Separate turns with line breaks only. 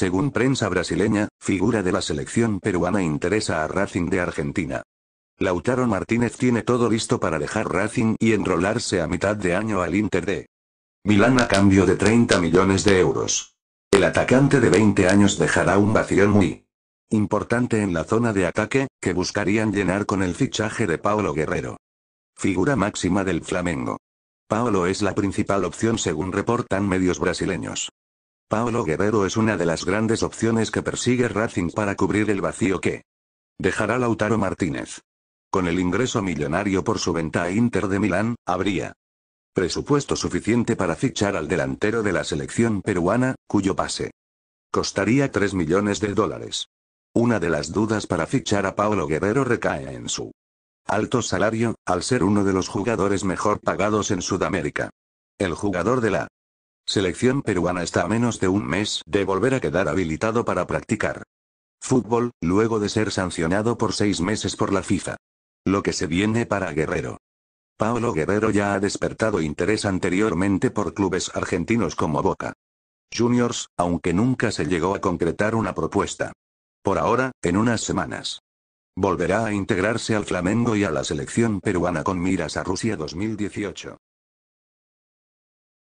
Según prensa brasileña, figura de la selección peruana interesa a Racing de Argentina. Lautaro Martínez tiene todo listo para dejar Racing y enrolarse a mitad de año al Inter de Milán a cambio de 30 millones de euros. El atacante de 20 años dejará un vacío muy importante en la zona de ataque, que buscarían llenar con el fichaje de Paulo Guerrero. Figura máxima del Flamengo. Paulo es la principal opción según reportan medios brasileños. Paulo Guerrero es una de las grandes opciones que persigue Racing para cubrir el vacío que dejará Lautaro Martínez. Con el ingreso millonario por su venta a Inter de Milán, habría presupuesto suficiente para fichar al delantero de la selección peruana, cuyo pase costaría 3 millones de dólares. Una de las dudas para fichar a Paulo Guerrero recae en su alto salario, al ser uno de los jugadores mejor pagados en Sudamérica. El jugador de la Selección peruana está a menos de un mes de volver a quedar habilitado para practicar fútbol, luego de ser sancionado por seis meses por la FIFA. Lo que se viene para Guerrero. Paulo Guerrero ya ha despertado interés anteriormente por clubes argentinos como Boca Juniors, aunque nunca se llegó a concretar una propuesta. Por ahora, en unas semanas. Volverá a integrarse al Flamengo y a la selección peruana con miras a Rusia 2018.